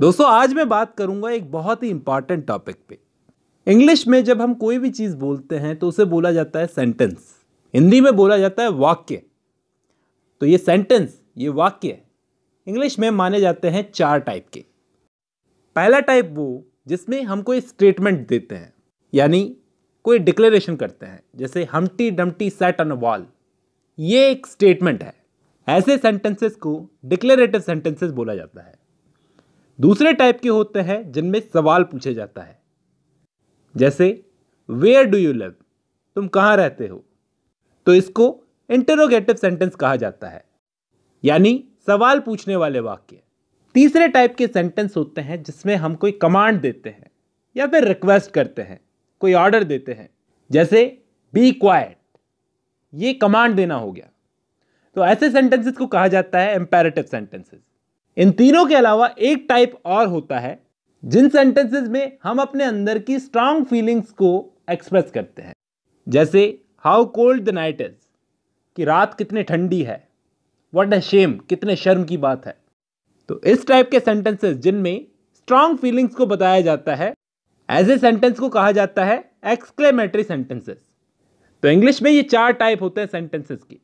दोस्तों, आज मैं बात करूँगा एक बहुत ही इंपॉर्टेंट टॉपिक पे। इंग्लिश में जब हम कोई भी चीज़ बोलते हैं तो उसे बोला जाता है सेंटेंस हिंदी में बोला जाता है वाक्य। तो ये सेंटेंस ये वाक्य इंग्लिश में माने जाते हैं चार टाइप के। पहला टाइप वो, जिसमें हम कोई स्टेटमेंट देते हैं, यानी कोई डिक्लेरेशन करते हैं, जैसे Humpty Dumpty sat on wall ये एक स्टेटमेंट है। ऐसे सेंटेंसेस को डिक्लेरेटिव सेंटेंसेस बोला जाता है। दूसरे टाइप के होते हैं जिनमें सवाल पूछे जाता है। जैसे वेयर डू यू लिव तुम कहाँ रहते हो? तो इसको इंटरोगेटिव सेंटेंस कहा जाता है। यानी, सवाल पूछने वाले वाक्य। तीसरे टाइप के सेंटेंस होते हैं जिसमें हम कोई कमांड देते हैं या फिर रिक्वेस्ट करते हैं, कोई ऑर्डर देते हैं। जैसे बी क्वाइट ये कमांड देना हो गया। तो ऐसे सेंटेंसेस को कहा जाता है एम्पेरेटिव सेंटेंसेस इन तीनों के अलावा एक टाइप और होता है, जिन सेंटेंसेस में हम अपने अंदर की स्ट्रांग फीलिंग्स को एक्सप्रेस करते हैं। जैसे how cold the night is कि रात कितनी ठंडी है वट अ शेम कितने शर्म की बात है। तो इस टाइप के सेंटेंसेस जिनमें स्ट्रांग फीलिंग्स को बताया जाता है एज ए सेंटेंस को कहा जाता है एक्सक्लेमेटरी सेंटेंसेस तो इंग्लिश में ये चार टाइप होते हैं सेंटेंसेस की।